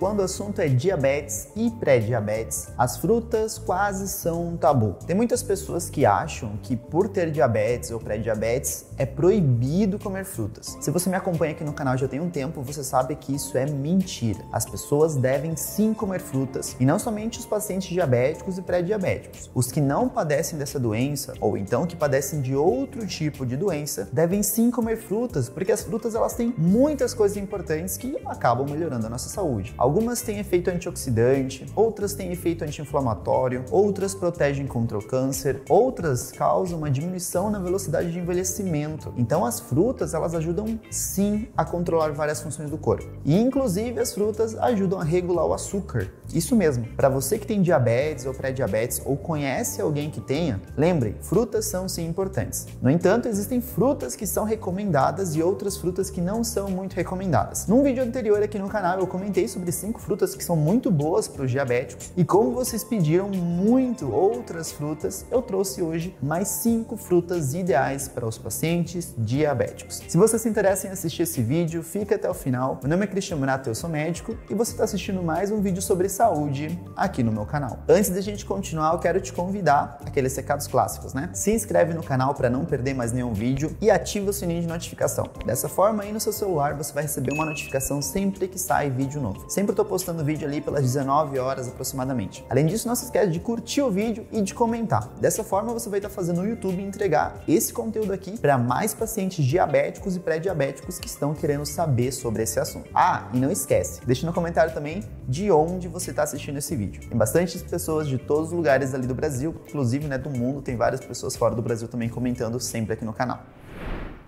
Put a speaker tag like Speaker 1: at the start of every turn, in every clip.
Speaker 1: Quando o assunto é diabetes e pré-diabetes, as frutas quase são um tabu. Tem muitas pessoas que acham que por ter diabetes ou pré-diabetes é proibido comer frutas. Se você me acompanha aqui no canal já tem um tempo, você sabe que isso é mentira. As pessoas devem sim comer frutas, e não somente os pacientes diabéticos e pré-diabéticos. Os que não padecem dessa doença, ou então que padecem de outro tipo de doença, devem sim comer frutas, porque as frutas elas têm muitas coisas importantes que acabam melhorando a nossa saúde. Algumas têm efeito antioxidante, outras têm efeito anti-inflamatório, outras protegem contra o câncer, outras causam uma diminuição na velocidade de envelhecimento. Então as frutas, elas ajudam sim a controlar várias funções do corpo. E inclusive as frutas ajudam a regular o açúcar. Isso mesmo. Para você que tem diabetes ou pré-diabetes ou conhece alguém que tenha, lembre, frutas são sim importantes. No entanto, existem frutas que são recomendadas e outras frutas que não são muito recomendadas. Num vídeo anterior aqui no canal eu comentei sobre cinco frutas que são muito boas para os diabéticos. E como vocês pediram muito outras frutas, eu trouxe hoje mais cinco frutas ideais para os pacientes diabéticos. Se você se interessa em assistir esse vídeo, fica até o final. Meu nome é Cristian Murato, eu sou médico e você está assistindo mais um vídeo sobre saúde aqui no meu canal. Antes da gente continuar, eu quero te convidar aqueles recados clássicos, né? Se inscreve no canal para não perder mais nenhum vídeo e ativa o sininho de notificação. Dessa forma, aí no seu celular você vai receber uma notificação sempre que sai vídeo novo. Sempre Sempre estou postando vídeo ali pelas 19 horas aproximadamente. Além disso, não se esquece de curtir o vídeo e de comentar. Dessa forma, você vai estar fazendo o YouTube entregar esse conteúdo aqui para mais pacientes diabéticos e pré-diabéticos que estão querendo saber sobre esse assunto. Ah, e não esquece, deixa no comentário também de onde você está assistindo esse vídeo. Tem bastante pessoas de todos os lugares ali do Brasil, inclusive né, do mundo, tem várias pessoas fora do Brasil também comentando sempre aqui no canal.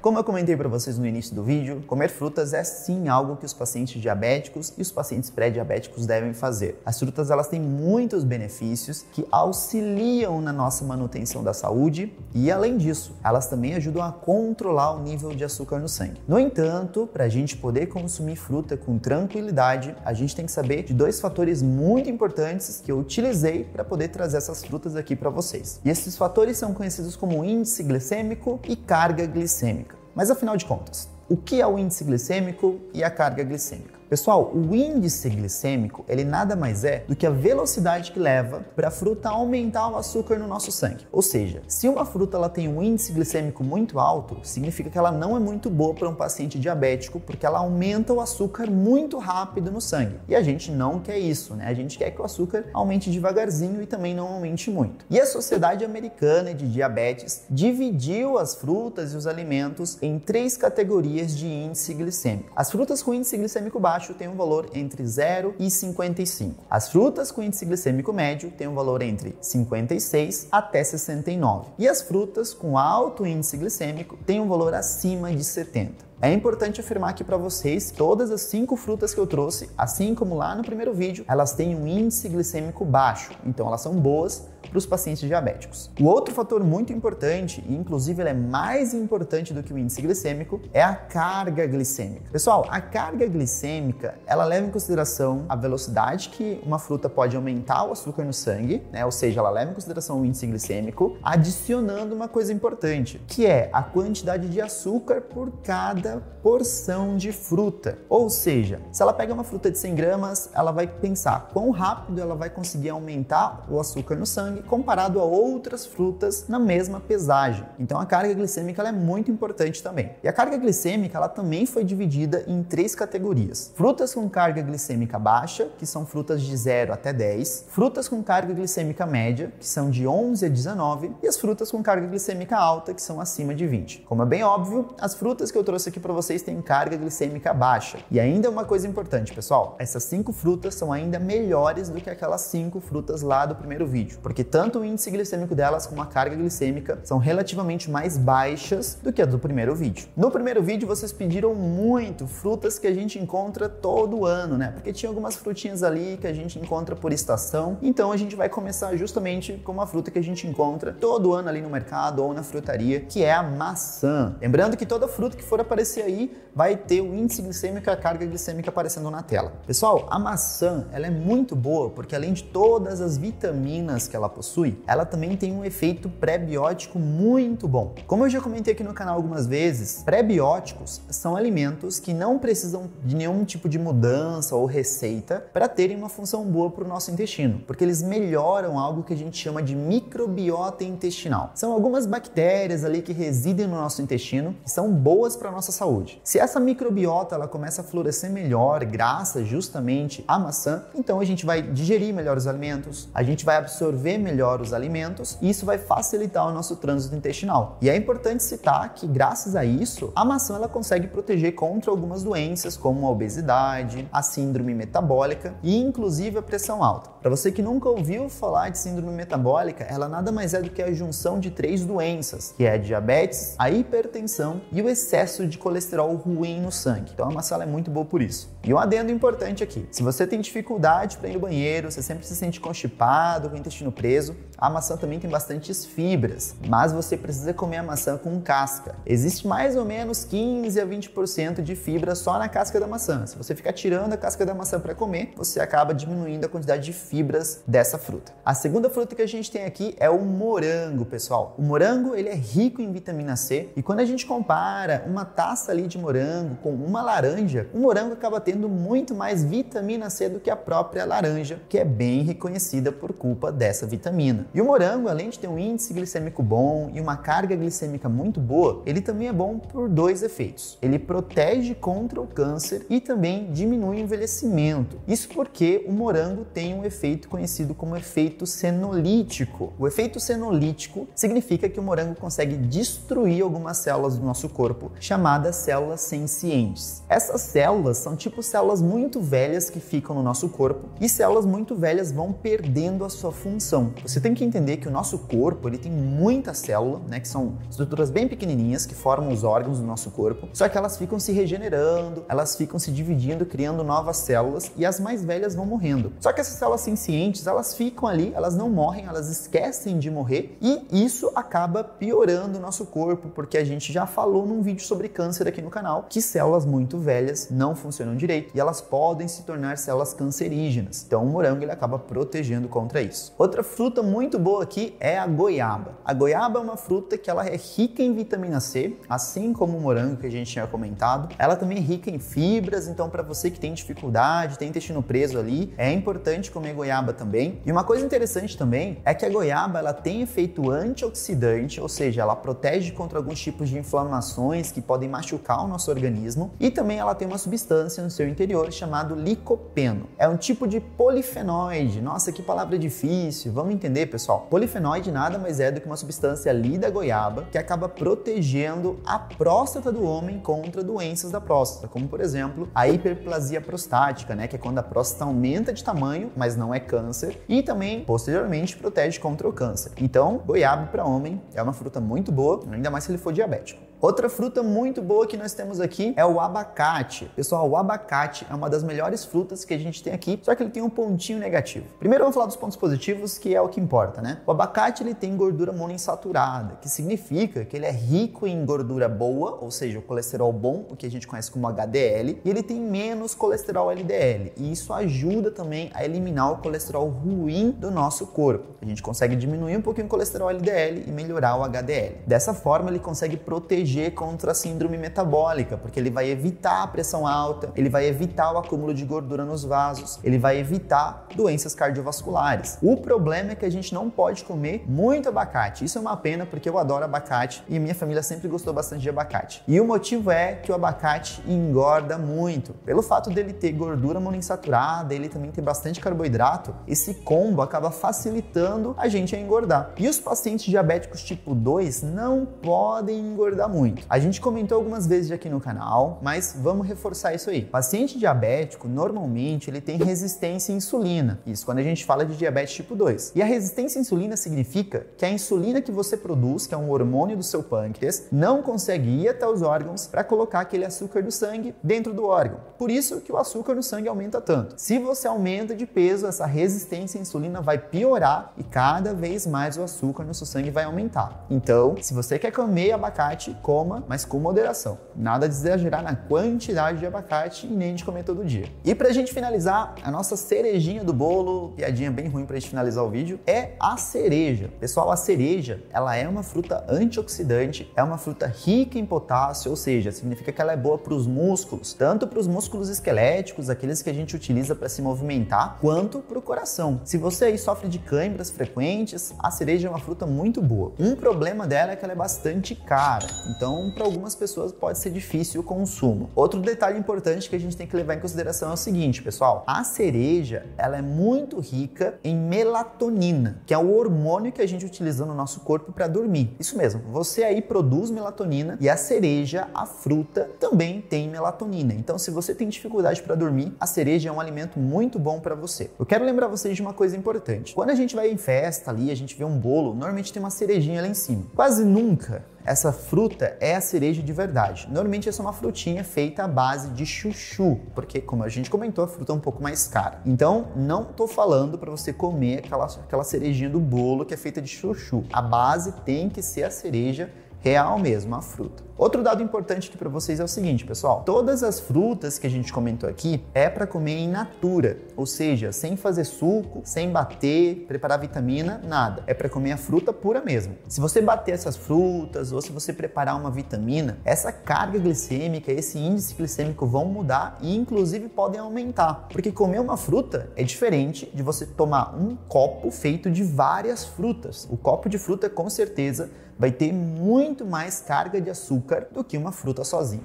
Speaker 1: Como eu comentei para vocês no início do vídeo, comer frutas é sim algo que os pacientes diabéticos e os pacientes pré-diabéticos devem fazer. As frutas elas têm muitos benefícios que auxiliam na nossa manutenção da saúde e além disso, elas também ajudam a controlar o nível de açúcar no sangue. No entanto, para a gente poder consumir fruta com tranquilidade, a gente tem que saber de dois fatores muito importantes que eu utilizei para poder trazer essas frutas aqui para vocês. E esses fatores são conhecidos como índice glicêmico e carga glicêmica. Mas afinal de contas, o que é o índice glicêmico e a carga glicêmica? Pessoal, o índice glicêmico, ele nada mais é do que a velocidade que leva para a fruta aumentar o açúcar no nosso sangue. Ou seja, se uma fruta ela tem um índice glicêmico muito alto, significa que ela não é muito boa para um paciente diabético, porque ela aumenta o açúcar muito rápido no sangue. E a gente não quer isso, né? A gente quer que o açúcar aumente devagarzinho e também não aumente muito. E a Sociedade Americana de Diabetes dividiu as frutas e os alimentos em três categorias de índice glicêmico. As frutas com índice glicêmico baixo baixo tem um valor entre 0 e 55. As frutas com índice glicêmico médio têm um valor entre 56 até 69. E as frutas com alto índice glicêmico têm um valor acima de 70. É importante afirmar aqui para vocês todas as cinco frutas que eu trouxe, assim como lá no primeiro vídeo, elas têm um índice glicêmico baixo, então elas são boas para os pacientes diabéticos. O outro fator muito importante, e inclusive ele é mais importante do que o índice glicêmico, é a carga glicêmica. Pessoal, a carga glicêmica, ela leva em consideração a velocidade que uma fruta pode aumentar o açúcar no sangue, né? Ou seja, ela leva em consideração o índice glicêmico, adicionando uma coisa importante, que é a quantidade de açúcar por cada porção de fruta. Ou seja, se ela pega uma fruta de 100 gramas, ela vai pensar quão rápido ela vai conseguir aumentar o açúcar no sangue comparado a outras frutas na mesma pesagem. Então a carga glicêmica é muito importante também. E a carga glicêmica ela também foi dividida em três categorias: frutas com carga glicêmica baixa, que são frutas de 0 até 10, frutas com carga glicêmica média, que são de 11 a 19, e as frutas com carga glicêmica alta, que são acima de 20. Como é bem óbvio, as frutas que eu trouxe aqui para vocês têm carga glicêmica baixa. E ainda uma coisa importante, pessoal, essas cinco frutas são ainda melhores do que aquelas cinco frutas lá do primeiro vídeo, porque tanto o índice glicêmico delas como a carga glicêmica são relativamente mais baixas do que a do primeiro vídeo. No primeiro vídeo vocês pediram muito frutas que a gente encontra todo ano, né? Porque tinha algumas frutinhas ali que a gente encontra por estação, então a gente vai começar justamente com uma fruta que a gente encontra todo ano ali no mercado ou na frutaria, que é a maçã. Lembrando que toda fruta que for aparecer aí, vai ter o índice glicêmico e a carga glicêmica aparecendo na tela. Pessoal, a maçã ela é muito boa porque além de todas as vitaminas que ela possui, ela também tem um efeito pré-biótico muito bom. Como eu já comentei aqui no canal algumas vezes, pré-bióticos são alimentos que não precisam de nenhum tipo de mudança ou receita para terem uma função boa para o nosso intestino, porque eles melhoram algo que a gente chama de microbiota intestinal. São algumas bactérias ali que residem no nosso intestino que são boas para a nossa saúde. Se essa microbiota ela começa a florescer melhor graças justamente à maçã, então a gente vai digerir melhor os alimentos, a gente vai absorver melhor os alimentos e isso vai facilitar o nosso trânsito intestinal. E é importante citar que graças a isso, a maçã ela consegue proteger contra algumas doenças como a obesidade, a síndrome metabólica e inclusive a pressão alta. Para você que nunca ouviu falar de síndrome metabólica, ela nada mais é do que a junção de três doenças, que é a diabetes, a hipertensão e o excesso de colesterol ruim no sangue. Então a maçã é muito boa por isso. E um adendo importante aqui: se você tem dificuldade para ir no banheiro, você sempre se sente constipado, com o intestino preso, preso a maçã também tem bastantes fibras, mas você precisa comer a maçã com casca. Existe mais ou menos 15 a 20% de fibra só na casca da maçã. Se você ficar tirando a casca da maçã para comer, você acaba diminuindo a quantidade de fibras dessa fruta. A segunda fruta que a gente tem aqui é o morango, pessoal. O morango ele é rico em vitamina C e quando a gente compara uma taça ali de morango com uma laranja, o morango acaba tendo muito mais vitamina C do que a própria laranja, que é bem reconhecida por culpa dessa vitamina. E o morango, além de ter um índice glicêmico bom e uma carga glicêmica muito boa, ele também é bom por dois efeitos. Ele protege contra o câncer e também diminui o envelhecimento. Isso porque o morango tem um efeito conhecido como efeito senolítico. O efeito senolítico significa que o morango consegue destruir algumas células do nosso corpo, chamadas células sencientes. Essas células são tipo células muito velhas que ficam no nosso corpo e células muito velhas vão perdendo a sua função. Você tem que entender que o nosso corpo ele tem muita célula, né, que são estruturas bem pequenininhas que formam os órgãos do nosso corpo, só que elas ficam se regenerando, elas ficam se dividindo, criando novas células e as mais velhas vão morrendo. Só que essas células sencientes, elas ficam ali, elas não morrem, elas esquecem de morrer e isso acaba piorando o nosso corpo, porque a gente já falou num vídeo sobre câncer aqui no canal que células muito velhas não funcionam direito e elas podem se tornar células cancerígenas. Então o morango ele acaba protegendo contra isso. Outra fruta muito boa aqui é a goiaba. A goiaba é uma fruta que ela é rica em vitamina C, assim como o morango que a gente tinha comentado. Ela também é rica em fibras, então para você que tem dificuldade, tem intestino preso ali, é importante comer goiaba também. E uma coisa interessante também é que a goiaba ela tem efeito antioxidante, ou seja, ela protege contra alguns tipos de inflamações que podem machucar o nosso organismo e também ela tem uma substância no seu interior chamado licopeno. É um tipo de polifenóide. Nossa, que palavra difícil. Vamos entender, pessoal. Polifenóide nada mais é do que uma substância ali da goiaba que acaba protegendo a próstata do homem contra doenças da próstata, como por exemplo a hiperplasia prostática, né, que é quando a próstata aumenta de tamanho, mas não é câncer, e também posteriormente protege contra o câncer. Então, goiaba para homem é uma fruta muito boa, ainda mais se ele for diabético. Outra fruta muito boa que nós temos aqui é o abacate. Pessoal, o abacate é uma das melhores frutas que a gente tem aqui, só que ele tem um pontinho negativo. Primeiro vamos falar dos pontos positivos, que é o que importa, né? O abacate ele tem gordura monoinsaturada, que significa que ele é rico em gordura boa, ou seja, o colesterol bom, o que a gente conhece como HDL, e ele tem menos colesterol LDL. E isso ajuda também a eliminar o colesterol ruim do nosso corpo. A gente consegue diminuir um pouquinho o colesterol LDL e melhorar o HDL. Dessa forma, ele consegue proteger proteger contra a síndrome metabólica, porque ele vai evitar a pressão alta, ele vai evitar o acúmulo de gordura nos vasos, ele vai evitar doenças cardiovasculares. O problema é que a gente não pode comer muito abacate. Isso é uma pena porque eu adoro abacate e minha família sempre gostou bastante de abacate. E o motivo é que o abacate engorda muito. Pelo fato dele ter gordura monoinsaturada, ele também tem bastante carboidrato, esse combo acaba facilitando a gente a engordar. E os pacientes diabéticos tipo 2 não podem engordar muito muito. A gente comentou algumas vezes aqui no canal, mas vamos reforçar isso aí. Paciente diabético, normalmente, ele tem resistência à insulina. Isso quando a gente fala de diabetes tipo 2. E a resistência à insulina significa que a insulina que você produz, que é um hormônio do seu pâncreas, não consegue ir até os órgãos para colocar aquele açúcar do sangue dentro do órgão. Por isso que o açúcar no sangue aumenta tanto. Se você aumenta de peso, essa resistência à insulina vai piorar e cada vez mais o açúcar no seu sangue vai aumentar. Então, se você quer comer abacate, coma, mas com moderação. Nada de exagerar na quantidade de abacate e nem de comer todo dia. E pra gente finalizar, a nossa cerejinha do bolo, piadinha bem ruim pra gente finalizar o vídeo, é a cereja. Pessoal, a cereja, ela é uma fruta antioxidante, é uma fruta rica em potássio, ou seja, significa que ela é boa para os músculos, tanto para os músculos esqueléticos, aqueles que a gente utiliza para se movimentar, quanto para o coração. Se você aí sofre de câimbras frequentes, a cereja é uma fruta muito boa. Um problema dela é que ela é bastante cara, então para algumas pessoas pode ser difícil o consumo. Outro detalhe importante que a gente tem que levar em consideração é o seguinte, pessoal: a cereja ela é muito rica em melatonina, que é o hormônio que a gente utiliza no nosso corpo para dormir. Isso mesmo, você aí produz melatonina e a cereja, a fruta, também tem melatonina. Então, se você tem dificuldade para dormir, a cereja é um alimento muito bom para você. Eu quero lembrar vocês de uma coisa importante. Quando a gente vai em festa ali, a gente vê um bolo, normalmente tem uma cerejinha lá em cima. Quase nunca essa fruta é a cereja de verdade. Normalmente essa é uma frutinha feita à base de chuchu, porque como a gente comentou, a fruta é um pouco mais cara. Então, não tô falando para você comer aquela, aquela cerejinha do bolo que é feita de chuchu. A base tem que ser a cereja real mesmo, a fruta. Outro dado importante aqui para vocês é o seguinte, pessoal: todas as frutas que a gente comentou aqui é para comer em natura, ou seja, sem fazer suco, sem bater, preparar vitamina, nada. É para comer a fruta pura mesmo. Se você bater essas frutas ou se você preparar uma vitamina, essa carga glicêmica, esse índice glicêmico vão mudar e inclusive podem aumentar, porque comer uma fruta é diferente de você tomar um copo feito de várias frutas. O copo de fruta com certeza vai ter muito mais carga de açúcar do que uma fruta sozinha.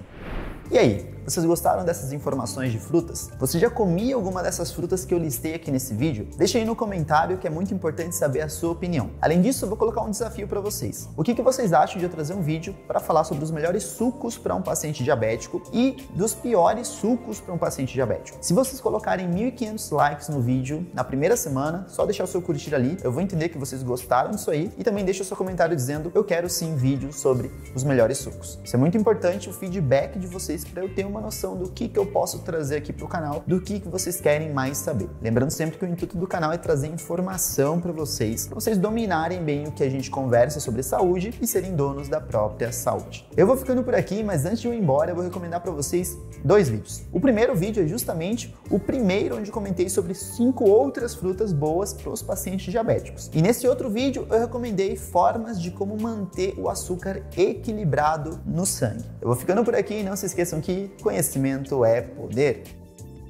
Speaker 1: E aí, vocês gostaram dessas informações de frutas? Você já comia alguma dessas frutas que eu listei aqui nesse vídeo? Deixa aí no comentário que é muito importante saber a sua opinião. Além disso, eu vou colocar um desafio para vocês. O que, que vocês acham de eu trazer um vídeo para falar sobre os melhores sucos para um paciente diabético e dos piores sucos para um paciente diabético? Se vocês colocarem 1.500 likes no vídeo na primeira semana, só deixar o seu curtir ali, eu vou entender que vocês gostaram disso aí e também deixa o seu comentário dizendo eu quero sim vídeo sobre os melhores sucos. Isso é muito importante o feedback de vocês para eu ter uma noção do que, que eu posso trazer aqui para o canal, do que, que vocês querem mais saber. Lembrando sempre que o intuito do canal é trazer informação para vocês, para vocês dominarem bem o que a gente conversa sobre saúde e serem donos da própria saúde. Eu vou ficando por aqui, mas antes de eu ir embora, eu vou recomendar para vocês dois vídeos. O primeiro vídeo é justamente o primeiro onde comentei sobre cinco outras frutas boas para os pacientes diabéticos. E nesse outro vídeo eu recomendei formas de como manter o açúcar equilibrado no sangue. Eu vou ficando por aqui, não se esqueçam que Conhecimento é poder.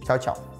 Speaker 1: Tchau, tchau.